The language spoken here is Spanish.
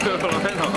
por lo menos.